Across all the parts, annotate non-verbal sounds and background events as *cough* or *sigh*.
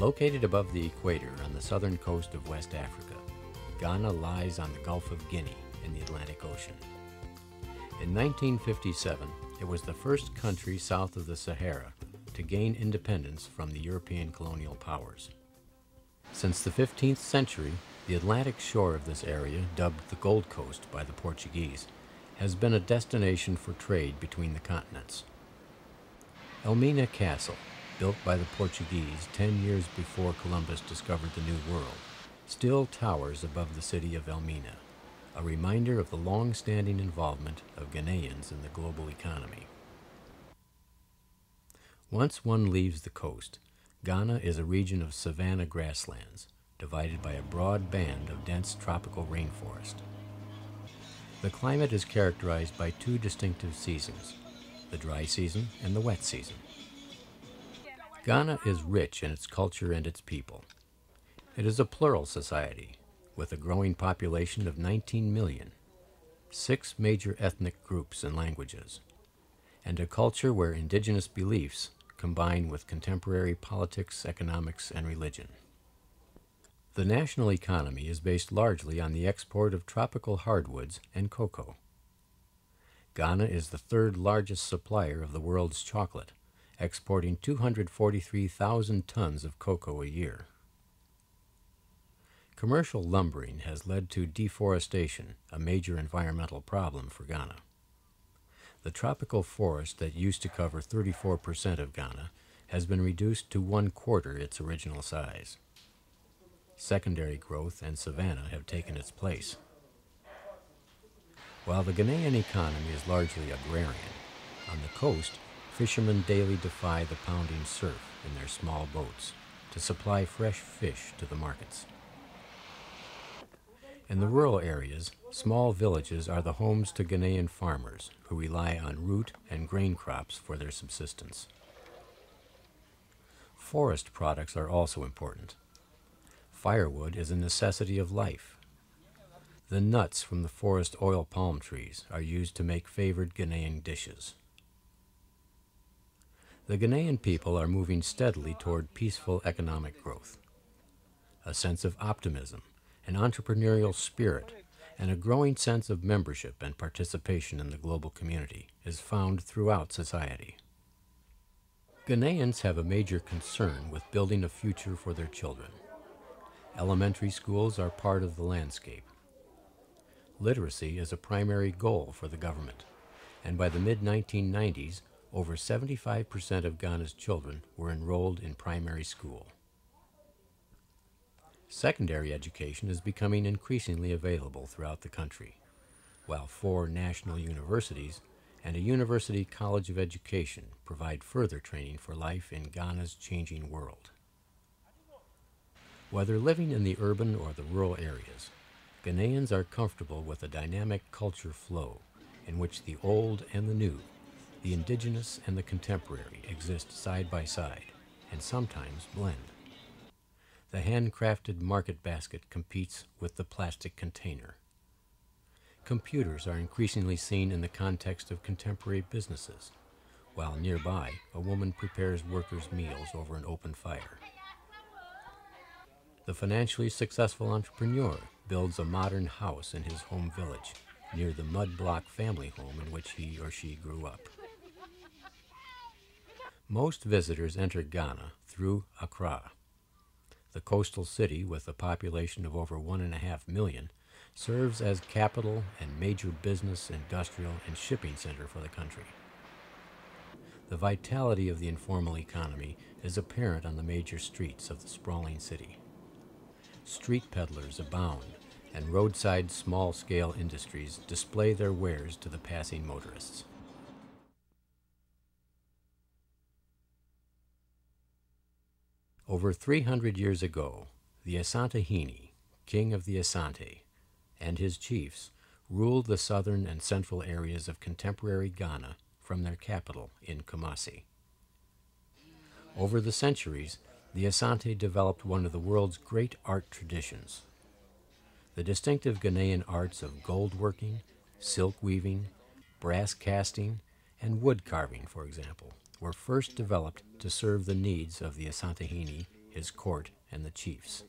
Located above the equator on the southern coast of West Africa, Ghana lies on the Gulf of Guinea in the Atlantic Ocean. In 1957, it was the first country south of the Sahara to gain independence from the European colonial powers. Since the 15th century, the Atlantic shore of this area, dubbed the Gold Coast by the Portuguese, has been a destination for trade between the continents. Elmina Castle, built by the Portuguese 10 years before Columbus discovered the New World, still towers above the city of Elmina, a reminder of the long-standing involvement of Ghanaians in the global economy. Once one leaves the coast, Ghana is a region of savanna grasslands, divided by a broad band of dense tropical rainforest. The climate is characterized by two distinctive seasons, the dry season and the wet season. Ghana is rich in its culture and its people. It is a plural society with a growing population of 19 million, six major ethnic groups and languages, and a culture where indigenous beliefs combine with contemporary politics, economics, and religion. The national economy is based largely on the export of tropical hardwoods and cocoa. Ghana is the third largest supplier of the world's chocolate, exporting 243,000 tons of cocoa a year. Commercial lumbering has led to deforestation, a major environmental problem for Ghana. The tropical forest that used to cover 34% of Ghana has been reduced to one quarter its original size. Secondary growth and savanna have taken its place. While the Ghanaian economy is largely agrarian, on the coast, fishermen daily defy the pounding surf in their small boats to supply fresh fish to the markets. In the rural areas, small villages are the homes to Ghanaian farmers who rely on root and grain crops for their subsistence. Forest products are also important. Firewood is a necessity of life. The nuts from the forest oil palm trees are used to make favored Ghanaian dishes. The Ghanaian people are moving steadily toward peaceful economic growth. A sense of optimism an entrepreneurial spirit, and a growing sense of membership and participation in the global community is found throughout society. Ghanaians have a major concern with building a future for their children. Elementary schools are part of the landscape. Literacy is a primary goal for the government, and by the mid-1990s, over 75% of Ghana's children were enrolled in primary school. Secondary education is becoming increasingly available throughout the country, while four national universities and a University College of Education provide further training for life in Ghana's changing world. Whether living in the urban or the rural areas, Ghanaians are comfortable with a dynamic culture flow in which the old and the new, the indigenous and the contemporary exist side by side and sometimes blend the handcrafted market basket competes with the plastic container. Computers are increasingly seen in the context of contemporary businesses, while nearby a woman prepares workers' meals over an open fire. The financially successful entrepreneur builds a modern house in his home village near the mud block family home in which he or she grew up. Most visitors enter Ghana through Accra, the coastal city, with a population of over one and a half million, serves as capital and major business, industrial, and shipping center for the country. The vitality of the informal economy is apparent on the major streets of the sprawling city. Street peddlers abound, and roadside small-scale industries display their wares to the passing motorists. Over 300 years ago, the Asantehene, king of the Asante, and his chiefs ruled the southern and central areas of contemporary Ghana from their capital in Kumasi. Over the centuries, the Asante developed one of the world's great art traditions. The distinctive Ghanaian arts of gold working, silk weaving, brass casting, and wood carving, for example, were first developed to serve the needs of the Asantehene his court, and the chiefs.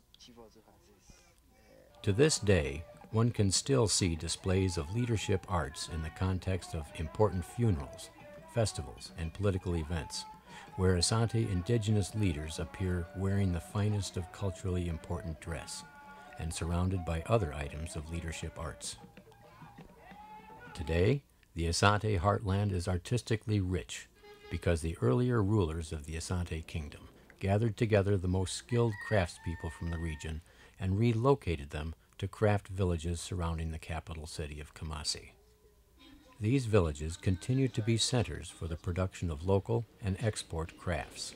To this day, one can still see displays of leadership arts in the context of important funerals, festivals, and political events, where Asante indigenous leaders appear wearing the finest of culturally important dress and surrounded by other items of leadership arts. Today, the Asante heartland is artistically rich because the earlier rulers of the Asante kingdom gathered together the most skilled craftspeople from the region and relocated them to craft villages surrounding the capital city of Kumasi. These villages continue to be centers for the production of local and export crafts.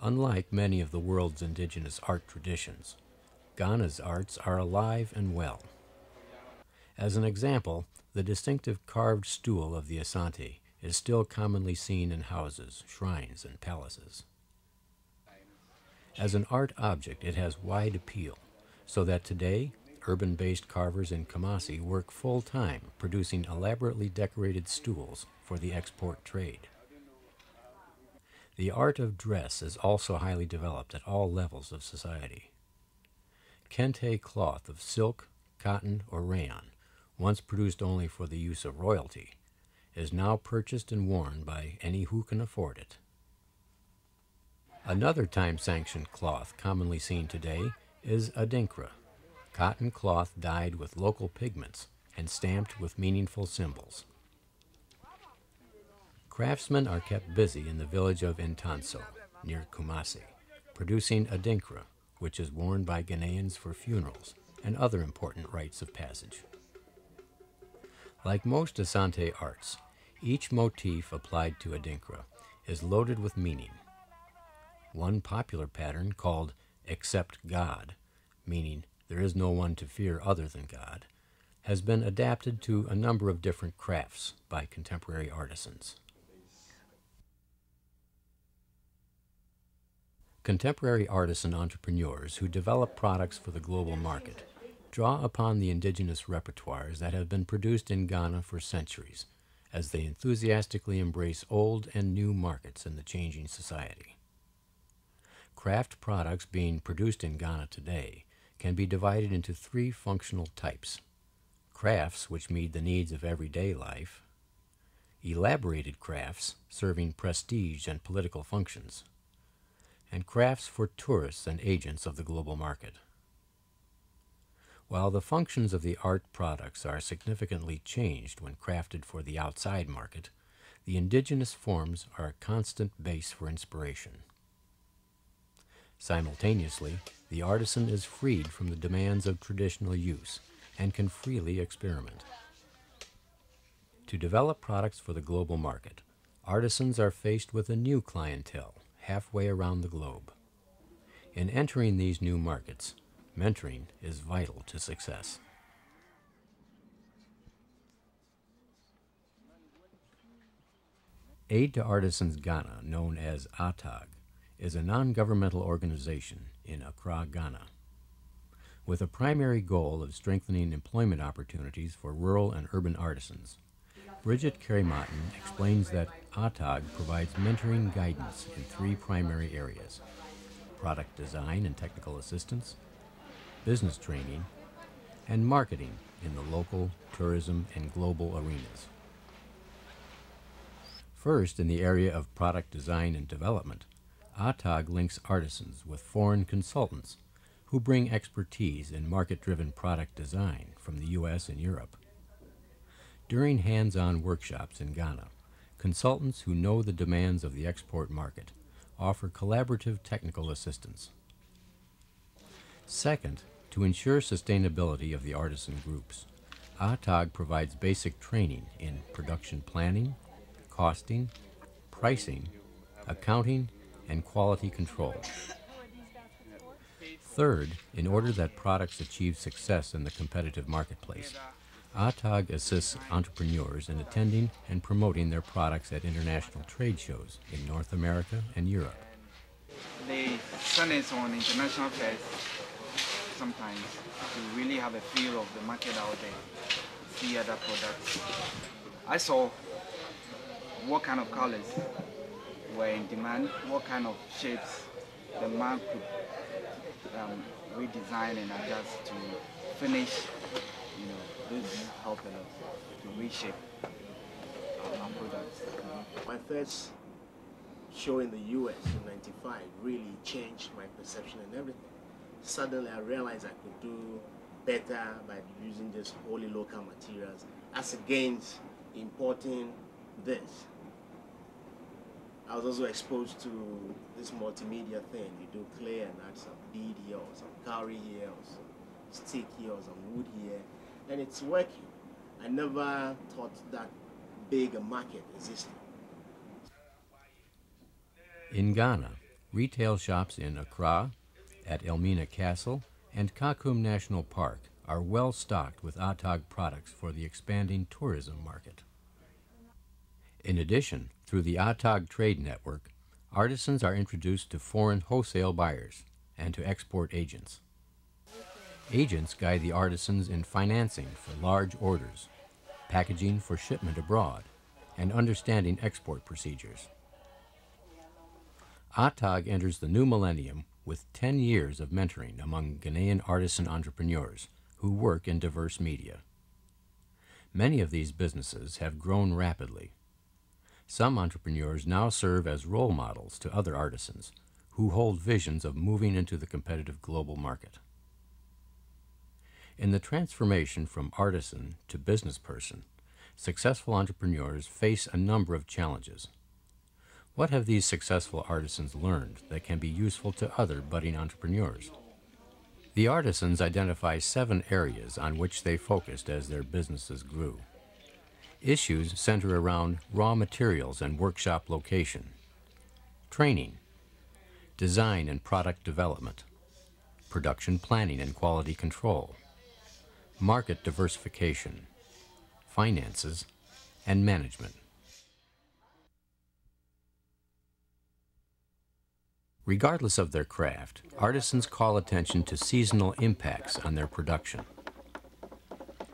Unlike many of the world's indigenous art traditions, Ghana's arts are alive and well. As an example, the distinctive carved stool of the Asante is still commonly seen in houses, shrines, and palaces. As an art object, it has wide appeal, so that today, urban based carvers in Kumasi work full time producing elaborately decorated stools for the export trade. The art of dress is also highly developed at all levels of society. Kente cloth of silk, cotton, or rayon, once produced only for the use of royalty, is now purchased and worn by any who can afford it. Another time-sanctioned cloth commonly seen today is adinkra, cotton cloth dyed with local pigments and stamped with meaningful symbols. Craftsmen are kept busy in the village of Ntonso, near Kumasi, producing adinkra, which is worn by Ghanaians for funerals and other important rites of passage. Like most Asante arts, each motif applied to adinkra is loaded with meaning. One popular pattern called Except God, meaning there is no one to fear other than God, has been adapted to a number of different crafts by contemporary artisans. Contemporary artisan entrepreneurs who develop products for the global market draw upon the indigenous repertoires that have been produced in Ghana for centuries as they enthusiastically embrace old and new markets in the changing society. Craft products being produced in Ghana today can be divided into three functional types crafts which meet the needs of everyday life, elaborated crafts serving prestige and political functions, and crafts for tourists and agents of the global market. While the functions of the art products are significantly changed when crafted for the outside market, the indigenous forms are a constant base for inspiration. Simultaneously, the artisan is freed from the demands of traditional use and can freely experiment. To develop products for the global market, artisans are faced with a new clientele halfway around the globe. In entering these new markets, mentoring is vital to success. Aid to Artisans Ghana, known as ATAG, is a non-governmental organization in Accra, Ghana. With a primary goal of strengthening employment opportunities for rural and urban artisans, Bridget Kyerematen explains that ATAG provides mentoring guidance in three primary areas product design and technical assistance, business training, and marketing in the local, tourism, and global arenas. First, in the area of product design and development, ATAG links artisans with foreign consultants who bring expertise in market driven product design from the U.S. and Europe. During hands on workshops in Ghana, consultants who know the demands of the export market offer collaborative technical assistance. Second, to ensure sustainability of the artisan groups, ATAG provides basic training in production planning, costing, pricing, accounting, and quality control. Third, in order that products achieve success in the competitive marketplace, ATAG assists entrepreneurs in attending and promoting their products at international trade shows in North America and Europe. On international sometimes to really have a feel of the market out there, see other products. I saw what kind of colors were in demand, what kind of shapes the man could um, redesign and adjust to finish, you know, this help a lot to reshape our products. My first show in the US in 95 really changed my perception and everything. Suddenly I realized I could do better by using just wholly local materials as against importing this. I was also exposed to this multimedia thing. You do clay and add some bead here or some cowrie here or some stick here or some wood here. And it's working. I never thought that big a market existed. In Ghana, retail shops in Accra, at Elmina Castle, and Kakum National Park are well stocked with ATAG products for the expanding tourism market. In addition, through the ATAG Trade Network, artisans are introduced to foreign wholesale buyers and to export agents. Agents guide the artisans in financing for large orders, packaging for shipment abroad, and understanding export procedures. ATAG enters the new millennium with 10 years of mentoring among Ghanaian artisan entrepreneurs who work in diverse media. Many of these businesses have grown rapidly. Some entrepreneurs now serve as role models to other artisans who hold visions of moving into the competitive global market. In the transformation from artisan to business person, successful entrepreneurs face a number of challenges. What have these successful artisans learned that can be useful to other budding entrepreneurs? The artisans identify seven areas on which they focused as their businesses grew. Issues center around raw materials and workshop location, training, design and product development, production planning and quality control, market diversification, finances, and management. Regardless of their craft, artisans call attention to seasonal impacts on their production.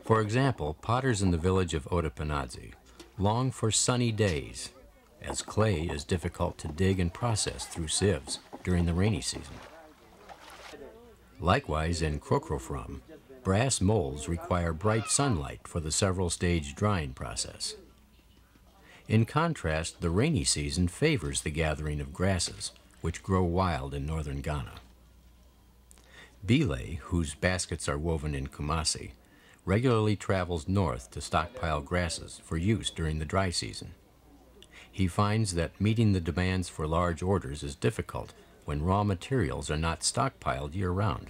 For example, potters in the village of Otapanadzi long for sunny days, as clay is difficult to dig and process through sieves during the rainy season. Likewise, in Krofofrom, brass molds require bright sunlight for the several stage drying process. In contrast, the rainy season favors the gathering of grasses, which grow wild in northern Ghana. Belay, whose baskets are woven in Kumasi, regularly travels north to stockpile grasses for use during the dry season. He finds that meeting the demands for large orders is difficult when raw materials are not stockpiled year-round.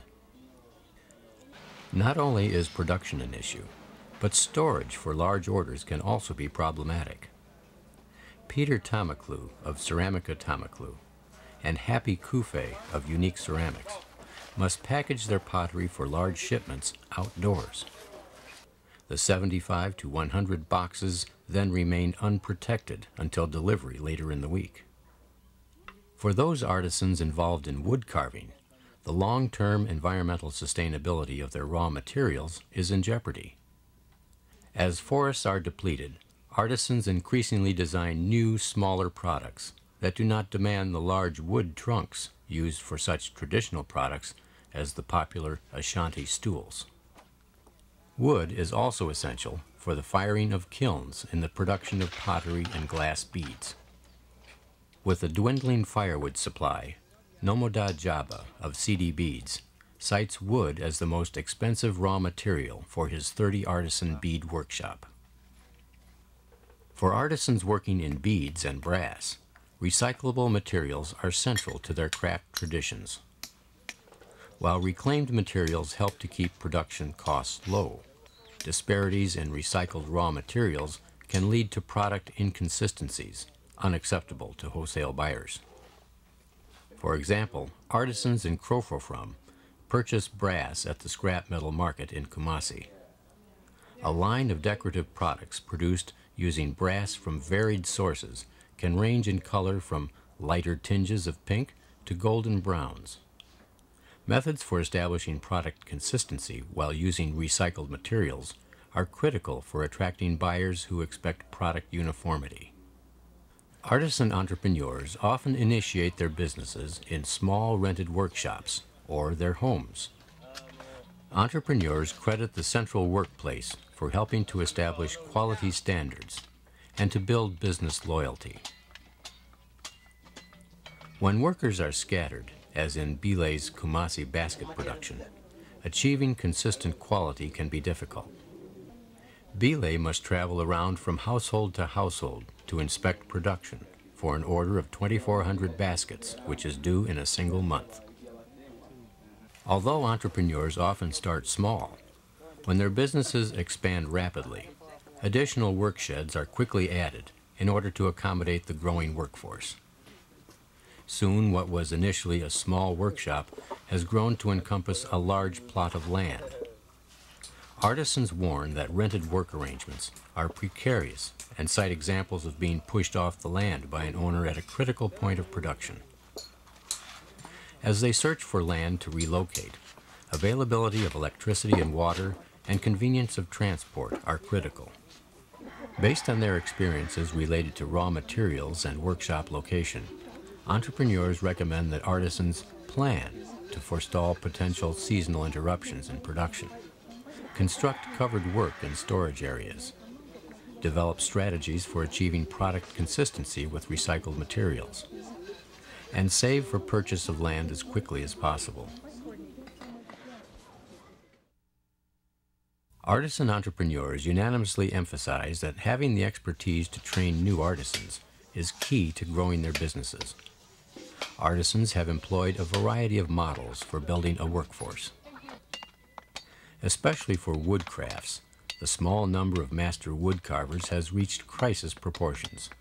Not only is production an issue, but storage for large orders can also be problematic. Peter Tamakloe of Ceramica Tamakloe and Happy Kufe of Unique Ceramics must package their pottery for large shipments outdoors. The 75 to 100 boxes then remain unprotected until delivery later in the week. For those artisans involved in wood carving, the long-term environmental sustainability of their raw materials is in jeopardy. As forests are depleted, artisans increasingly design new, smaller products that do not demand the large wood trunks used for such traditional products as the popular Ashanti stools. Wood is also essential for the firing of kilns in the production of pottery and glass beads. With a dwindling firewood supply, Nomoda Djaba of Cedi Beads cites wood as the most expensive raw material for his 30 artisan bead workshop. For artisans working in beads and brass, recyclable materials are central to their craft traditions. While reclaimed materials help to keep production costs low, disparities in recycled raw materials can lead to product inconsistencies unacceptable to wholesale buyers. For example, artisans in Krofofrom purchase brass at the scrap metal market in Kumasi. A line of decorative products produced using brass from varied sources can range in color from lighter tinges of pink to golden browns. Methods for establishing product consistency while using recycled materials are critical for attracting buyers who expect product uniformity. Artisan entrepreneurs often initiate their businesses in small rented workshops or their homes. Entrepreneurs credit the central workplace for helping to establish quality standards and to build business loyalty. When workers are scattered, as in Bile's Kumasi basket production, achieving consistent quality can be difficult. Bile must travel around from household to household to inspect production for an order of 2,400 baskets, which is due in a single month. Although entrepreneurs often start small, when their businesses expand rapidly, additional work sheds are quickly added in order to accommodate the growing workforce. Soon, what was initially a small workshop has grown to encompass a large plot of land Artisans warn that rented work arrangements are precarious and cite examples of being pushed off the land by an owner at a critical point of production. As they search for land to relocate, availability of electricity and water and convenience of transport are critical. Based on their experiences related to raw materials and workshop location, entrepreneurs recommend that artisans plan to forestall potential seasonal interruptions in production. Construct covered work and storage areas. Develop strategies for achieving product consistency with recycled materials. And save for purchase of land as quickly as possible. Artisan entrepreneurs unanimously emphasize that having the expertise to train new artisans is key to growing their businesses. Artisans have employed a variety of models for building a workforce. Especially for wood crafts, the small number of master wood carvers has reached crisis proportions.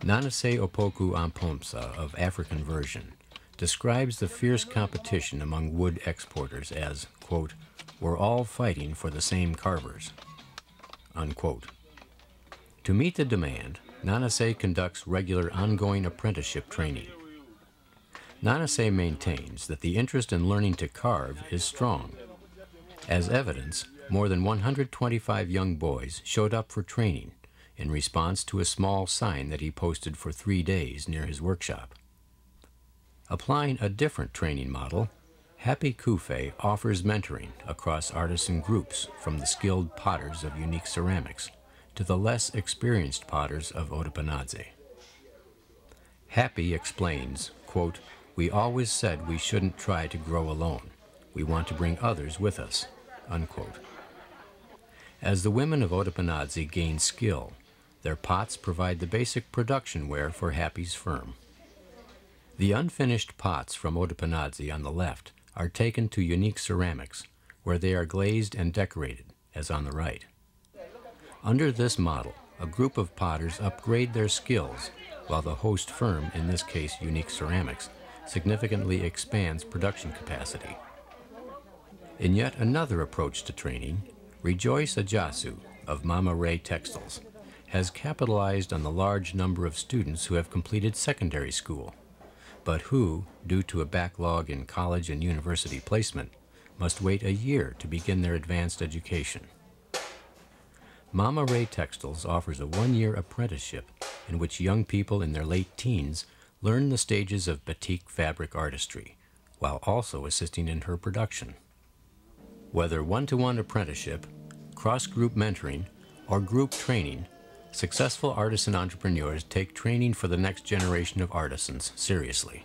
Nanase Opoku Ampomsa of African version describes the fierce competition among wood exporters as, quote, we're all fighting for the same carvers, unquote. To meet the demand, Nanase conducts regular ongoing apprenticeship training. Nanase maintains that the interest in learning to carve is strong. As evidence, more than 125 young boys showed up for training in response to a small sign that he posted for three days near his workshop. Applying a different training model, Happy Kufe offers mentoring across artisan groups from the skilled potters of unique ceramics to the less experienced potters of Otopanadze. Happy explains, quote, we always said we shouldn't try to grow alone. We want to bring others with us. Unquote. As the women of Otopanadze gain skill, their pots provide the basic production ware for Happy's firm. The unfinished pots from Otopanadze on the left are taken to unique ceramics, where they are glazed and decorated, as on the right. Under this model, a group of potters upgrade their skills, while the host firm, in this case Unique Ceramics, significantly expands production capacity. In yet another approach to training, Rejoice Ajasu of Mama Ray Textiles has capitalized on the large number of students who have completed secondary school, but who, due to a backlog in college and university placement, must wait a year to begin their advanced education. Mama Ray Textiles offers a one-year apprenticeship in which young people in their late teens learn the stages of batik fabric artistry, while also assisting in her production. Whether one-to-one apprenticeship, cross-group mentoring, or group training, successful artisan entrepreneurs take training for the next generation of artisans seriously.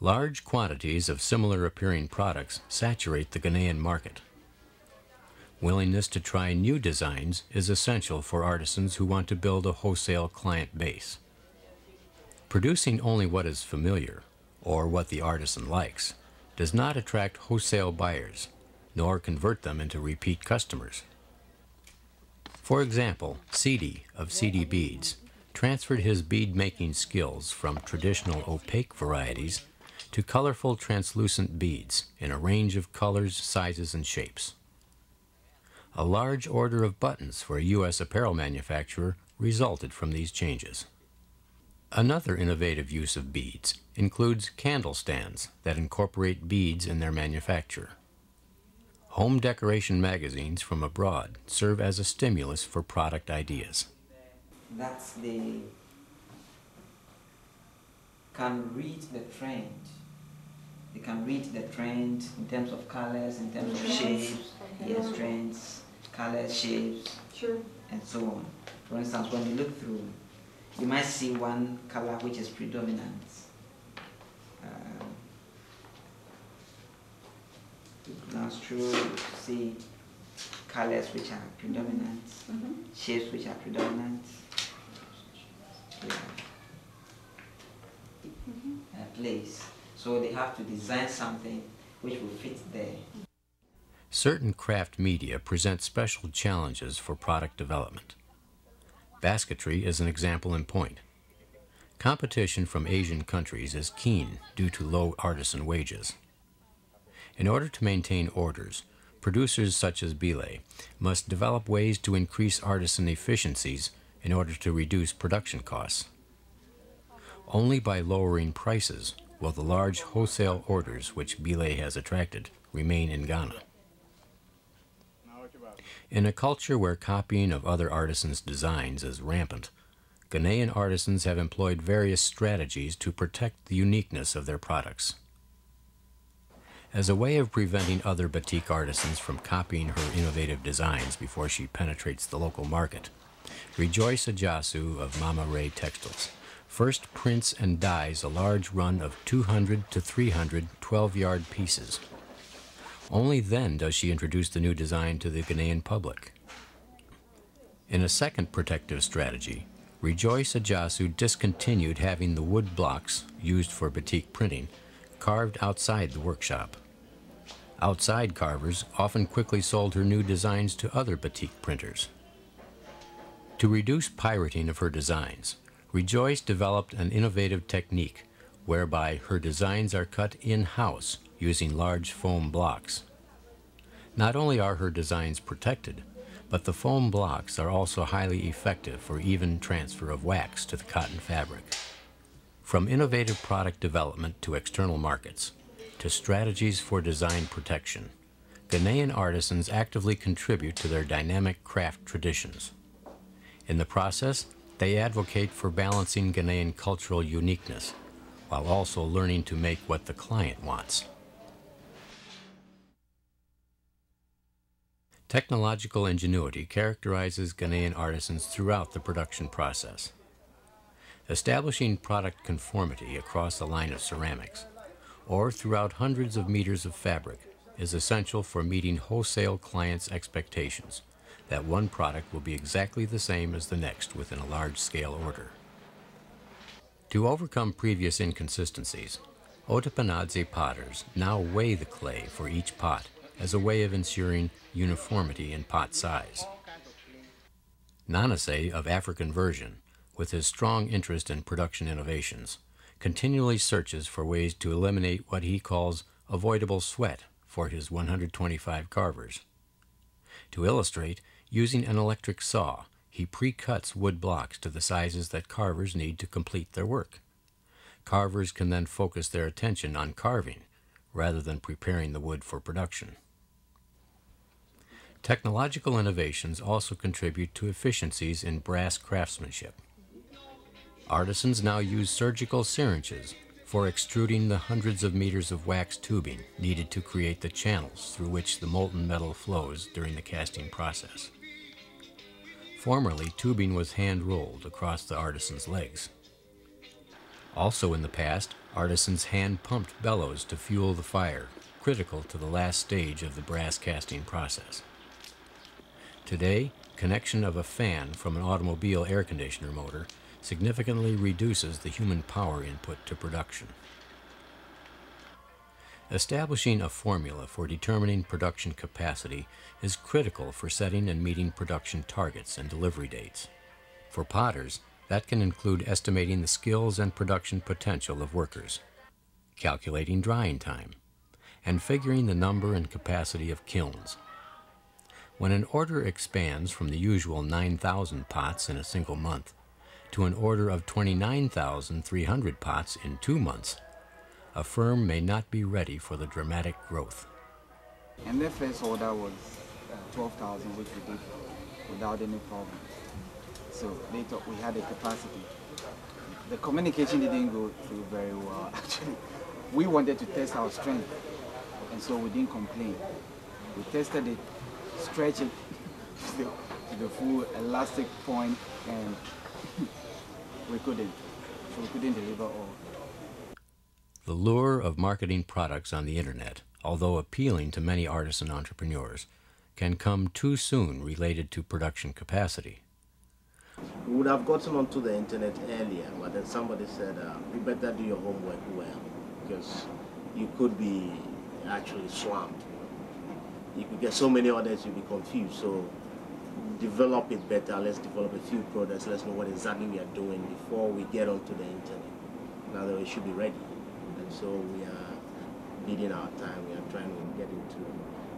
Large quantities of similar appearing products saturate the Ghanaian market. Willingness to try new designs is essential for artisans who want to build a wholesale client base. Producing only what is familiar, or what the artisan likes, does not attract wholesale buyers, nor convert them into repeat customers. For example, Cedi of Cedi Beads transferred his bead making skills from traditional opaque varieties to colorful translucent beads in a range of colors, sizes, and shapes. A large order of buttons for a U.S. apparel manufacturer resulted from these changes. Another innovative use of beads includes candle stands that incorporate beads in their manufacture. Home decoration magazines from abroad serve as a stimulus for product ideas. That's the can read the trend. They can read the trend in terms of colors, in terms of shapes, yes, trends, colors, shapes, Sure. and so on. For instance, when you look through, you might see one color which is predominant. Um, glance through, see colors which are predominant, Mhm. shapes which are predominant. Yeah. Uh, place. So they have to design something which will fit there. Certain craft media present special challenges for product development. Basketry is an example in point. Competition from Asian countries is keen due to low artisan wages. In order to maintain orders, producers such as Bile must develop ways to increase artisan efficiencies in order to reduce production costs. Only by lowering prices will the large wholesale orders which Bile has attracted remain in Ghana. In a culture where copying of other artisans' designs is rampant, Ghanaian artisans have employed various strategies to protect the uniqueness of their products. As a way of preventing other batik artisans from copying her innovative designs before she penetrates the local market, Rejoice Ajasu of Mama Ray Textiles first prints and dyes a large run of 200 to 300 12 yard pieces. Only then does she introduce the new design to the Ghanaian public. In a second protective strategy, Rejoice Ajasu discontinued having the wood blocks used for batik printing carved outside the workshop. Outside carvers often quickly sold her new designs to other batik printers. To reduce pirating of her designs, Rejoice developed an innovative technique whereby her designs are cut in-house using large foam blocks. Not only are her designs protected, but the foam blocks are also highly effective for even transfer of wax to the cotton fabric. From innovative product development to external markets, to strategies for design protection, Ghanaian artisans actively contribute to their dynamic craft traditions. In the process, they advocate for balancing Ghanaian cultural uniqueness while also learning to make what the client wants. Technological ingenuity characterizes Ghanaian artisans throughout the production process. Establishing product conformity across a line of ceramics or throughout hundreds of meters of fabric is essential for meeting wholesale clients' expectations that one product will be exactly the same as the next within a large-scale order. To overcome previous inconsistencies, Otapanadze potters now weigh the clay for each pot as a way of ensuring uniformity in pot size. Nanase of African version, with his strong interest in production innovations, continually searches for ways to eliminate what he calls avoidable sweat for his 125 carvers. To illustrate, using an electric saw, he pre-cuts wood blocks to the sizes that carvers need to complete their work. Carvers can then focus their attention on carving rather than preparing the wood for production. Technological innovations also contribute to efficiencies in brass craftsmanship. Artisans now use surgical syringes for extruding the hundreds of meters of wax tubing needed to create the channels through which the molten metal flows during the casting process. Formerly, tubing was hand rolled across the artisan's legs. Also in the past, artisans hand pumped bellows to fuel the fire, critical to the last stage of the brass casting process. Today, connection of a fan from an automobile air conditioner motor significantly reduces the human power input to production. Establishing a formula for determining production capacity is critical for setting and meeting production targets and delivery dates. For potters, that can include estimating the skills and production potential of workers, calculating drying time, and figuring the number and capacity of kilns. When an order expands from the usual 9,000 pots in a single month to an order of 29,300 pots in two months, a firm may not be ready for the dramatic growth. And their first order was uh, 12,000, which we did without any problem. So they thought we had the capacity. The communication didn't go through very well, *laughs* actually. We wanted to test our strength, and so we didn't complain. We tested it, stretched it *laughs* to the, to the full elastic point, and *laughs* we couldn't. So we couldn't deliver all. The lure of marketing products on the internet, although appealing to many artisan entrepreneurs, can come too soon related to production capacity. We would have gotten onto the internet earlier, but then somebody said, uh, you better do your homework well, because you could be actually swamped. You could get so many orders, you'd be confused. So develop it better. Let's develop a few products. Let's know what exactly we are doing before we get onto the internet. Now that we should be ready. And so we are beating our time. We are trying to get into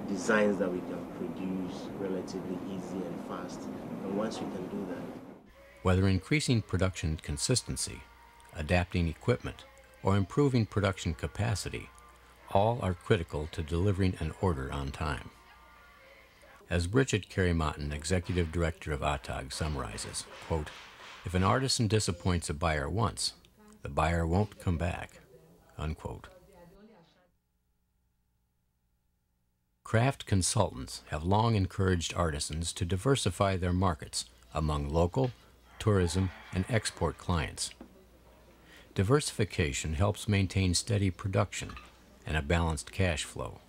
designs that we can produce relatively easy and fast. And once we can do that, Whether increasing production consistency, adapting equipment, or improving production capacity, all are critical to delivering an order on time. As Bridget Kyerematen, Executive Director of ATAG, summarizes, quote, if an artisan disappoints a buyer once, the buyer won't come back, unquote. Craft consultants have long encouraged artisans to diversify their markets among local, tourism, and export clients. Diversification helps maintain steady production and a balanced cash flow.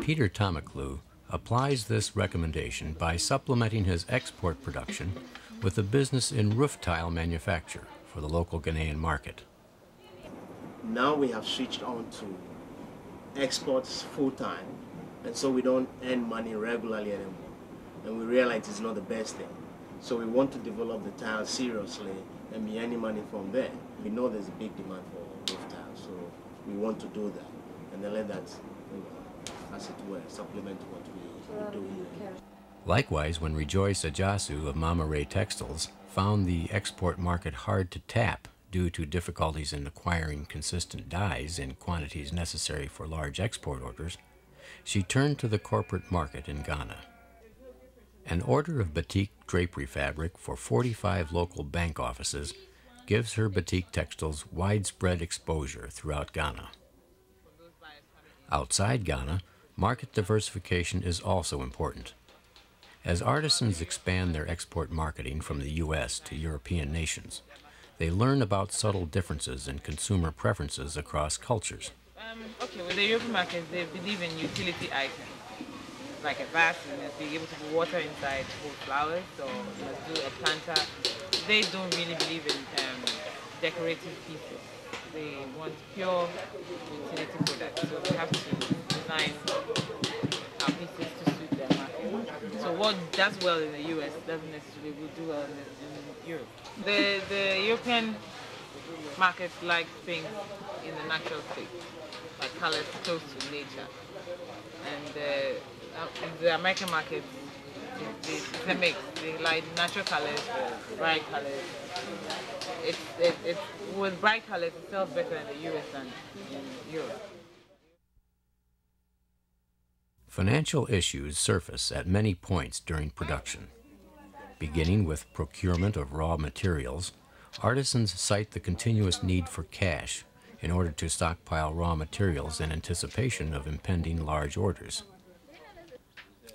Peter Tamakloe applies this recommendation by supplementing his export production with a business in roof tile manufacture for the local Ghanaian market. now we have switched on to exports full time, and so we don't earn money regularly anymore. And we realize it's not the best thing. So we want to develop the tile seriously and be earning money from there. We know there's a big demand for roof tiles, so we want to do that, and then let that, you know, as it were, supplement what Likewise, when Rejoice Ajasu of Mama Ray Textiles found the export market hard to tap due to difficulties in acquiring consistent dyes in quantities necessary for large export orders, she turned to the corporate market in Ghana. An order of batik drapery fabric for 45 local bank offices gives her batik textiles widespread exposure throughout Ghana. Outside Ghana, market diversification is also important. As artisans expand their export marketing from the U.S. to European nations, they learn about subtle differences in consumer preferences across cultures. Um, okay, with the European markets, they believe in utility items, like a vase, you must able to put water inside, hold flowers, or do a planter. They don't really believe in um, decorative pieces. They want pure utility products, so we have to design our pieces to suit their market. So what does well in the US doesn't necessarily will do well in, in Europe. The the European markets like things in the natural state, like colors close to nature. And uh, uh, the American market, it's a mix. They like natural colors, bright colors. It's it, it, with bright colors, it sells better in the US than in Europe. Financial issues surface at many points during production. Beginning with procurement of raw materials, artisans cite the continuous need for cash in order to stockpile raw materials in anticipation of impending large orders.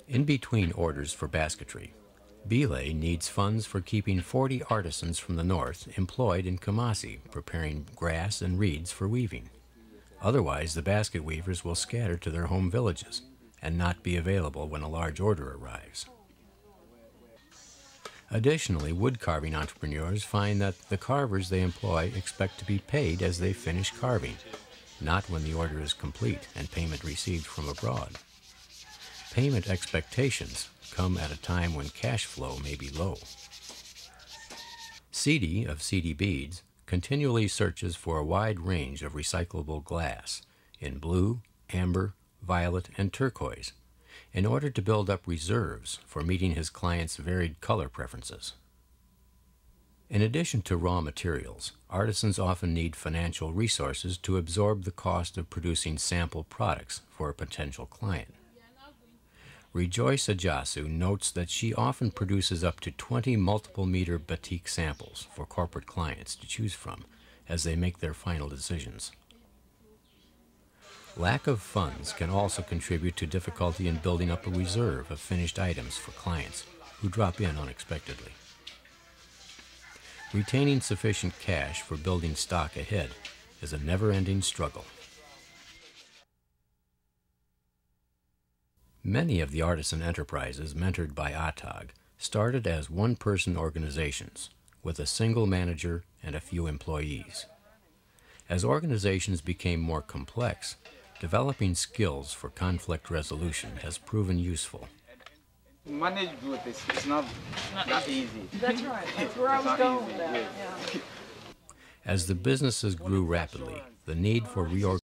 In between orders for basketry, Belay needs funds for keeping 40 artisans from the north employed in Kumasi preparing grass and reeds for weaving. Otherwise, the basket weavers will scatter to their home villages and not be available when a large order arrives. Additionally, wood carving entrepreneurs find that the carvers they employ expect to be paid as they finish carving, not when the order is complete and payment received from abroad. Payment expectations come at a time when cash flow may be low. Cedi of Cedi Beads continually searches for a wide range of recyclable glass in blue, amber, violet, and turquoise in order to build up reserves for meeting his clients' varied color preferences. In addition to raw materials, artisans often need financial resources to absorb the cost of producing sample products for a potential client. Rejoice Ajasu notes that she often produces up to 20 multiple meter batik samples for corporate clients to choose from as they make their final decisions. Lack of funds can also contribute to difficulty in building up a reserve of finished items for clients who drop in unexpectedly. Retaining sufficient cash for building stock ahead is a never ending struggle. Many of the artisan enterprises mentored by ATAG started as one person organizations with a single manager and a few employees. As organizations became more complex, developing skills for conflict resolution has proven useful. Manage growth is it's not, not that easy. That's right. That's *laughs* where I was going with that. Yeah. As the businesses grew rapidly, the need for reorganization